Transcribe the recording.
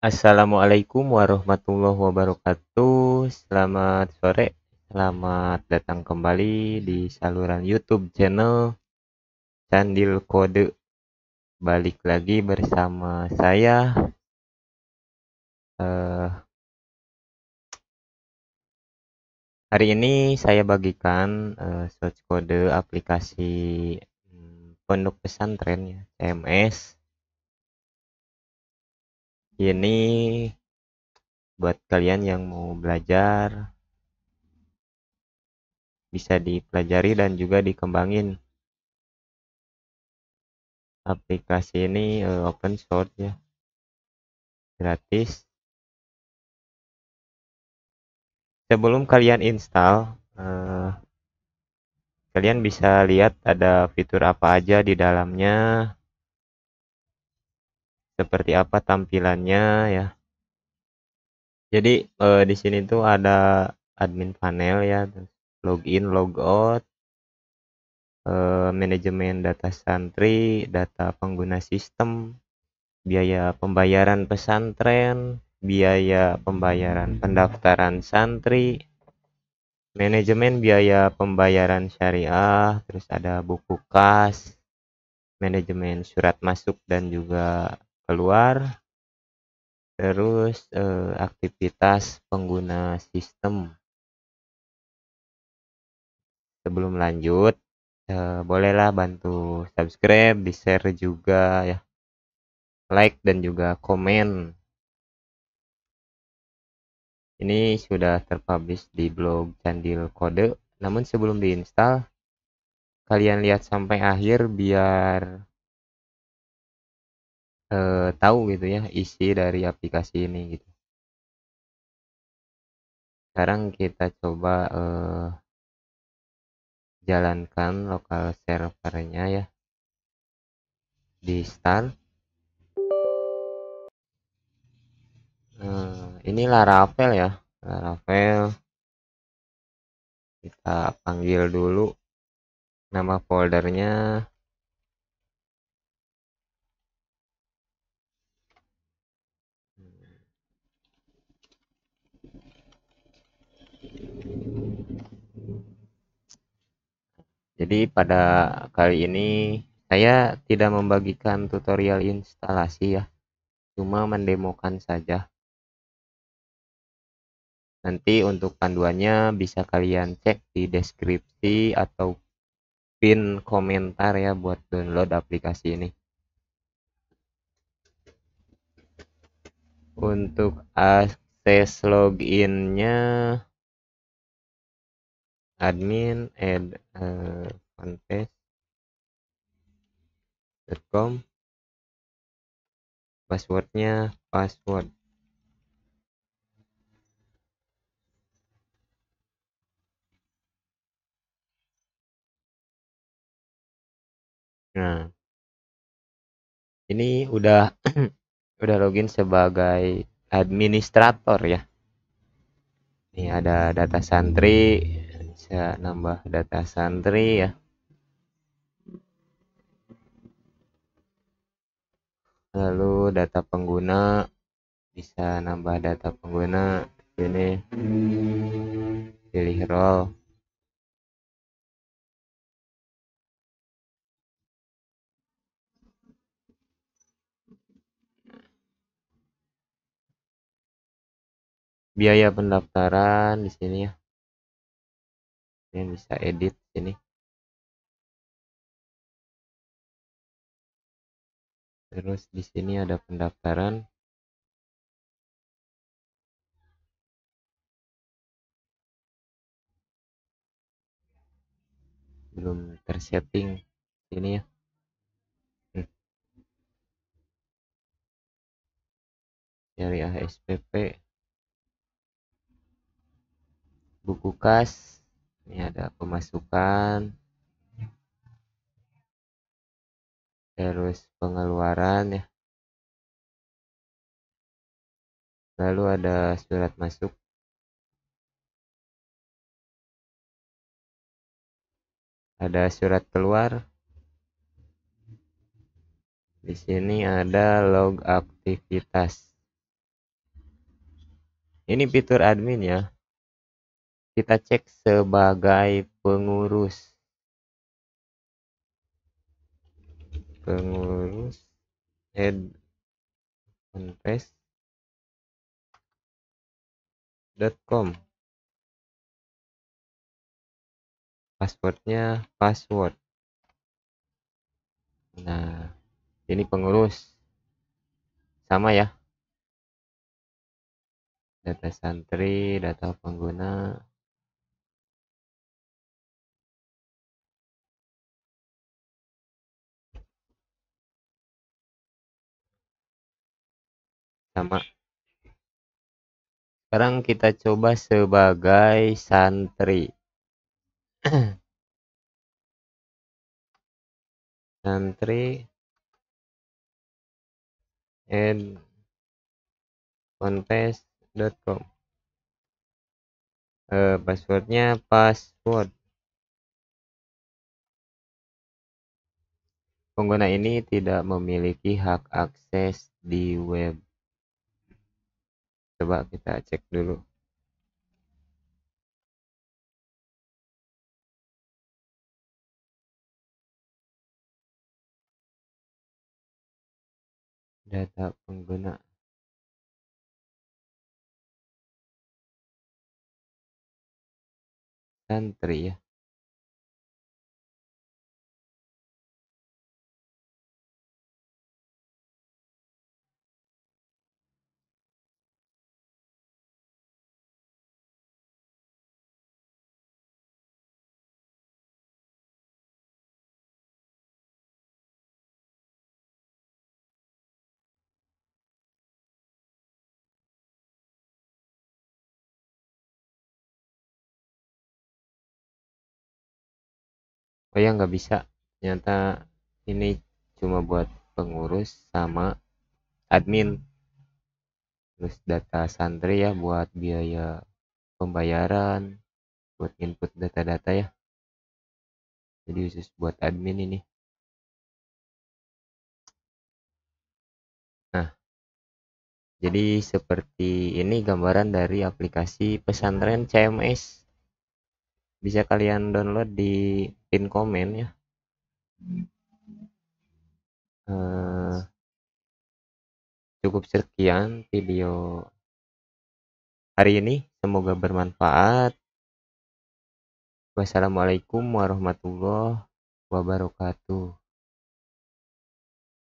Assalamualaikum warahmatullahi wabarakatuh. Selamat sore, selamat datang kembali di saluran YouTube channel Candil Kode. Balik lagi bersama saya. Uh, hari ini saya bagikan uh, source kode aplikasi hmm, pondok pesantren ya, CMS ini buat kalian yang mau belajar bisa dipelajari dan juga dikembangin. Aplikasi ini uh, open source ya. Gratis. Sebelum kalian install uh, kalian bisa lihat ada fitur apa aja di dalamnya seperti apa tampilannya ya. Jadi eh, di sini tuh ada admin panel ya, login, logout, eh, manajemen data santri, data pengguna sistem, biaya pembayaran pesantren, biaya pembayaran pendaftaran santri, manajemen biaya pembayaran syariah, terus ada buku kas, manajemen surat masuk dan juga keluar terus eh, aktivitas pengguna sistem. Sebelum lanjut eh, bolehlah bantu subscribe di share juga ya. Like dan juga komen. Ini sudah terpublish di blog Candil Kode. Namun sebelum diinstal kalian lihat sampai akhir biar tahu gitu ya isi dari aplikasi ini gitu. Sekarang kita coba eh, jalankan lokal servernya ya di start. Eh, ini Laravel ya, Laravel. Kita panggil dulu nama foldernya Jadi pada kali ini saya tidak membagikan tutorial instalasi ya, cuma mendemokan saja. Nanti untuk panduannya bisa kalian cek di deskripsi atau pin komentar ya buat download aplikasi ini. Untuk akses loginnya admin add uh, fanpage.com passwordnya password. Nah ini udah udah login sebagai administrator ya. Ini ada data santri bisa nambah data santri ya. Lalu data pengguna bisa nambah data pengguna ini pilih role. Biaya pendaftaran di sini ya ini bisa edit sini. Terus di sini ada pendaftaran. Belum tersetting ini ya. Hmm. dari ASPP buku kas ini ada pemasukan. Terus pengeluaran ya. Lalu ada surat masuk. Ada surat keluar. Di sini ada log aktivitas. Ini fitur admin ya kita cek sebagai pengurus. Pengurus head com. Passwordnya password. Nah ini pengurus. Sama ya. Data santri data pengguna sama sekarang kita coba sebagai santri. Santri. And confess.com uh, passwordnya password. Pengguna ini tidak memiliki hak akses di web coba kita cek dulu. Data pengguna. Santri ya oh ya nggak bisa. Ternyata ini cuma buat pengurus sama admin. Terus data santri ya buat biaya pembayaran buat input data-data ya. Jadi khusus buat admin ini. Nah jadi seperti ini gambaran dari aplikasi pesantren CMS bisa kalian download di pin komen ya. Uh, cukup sekian video hari ini. Semoga bermanfaat. Wassalamualaikum warahmatullahi wabarakatuh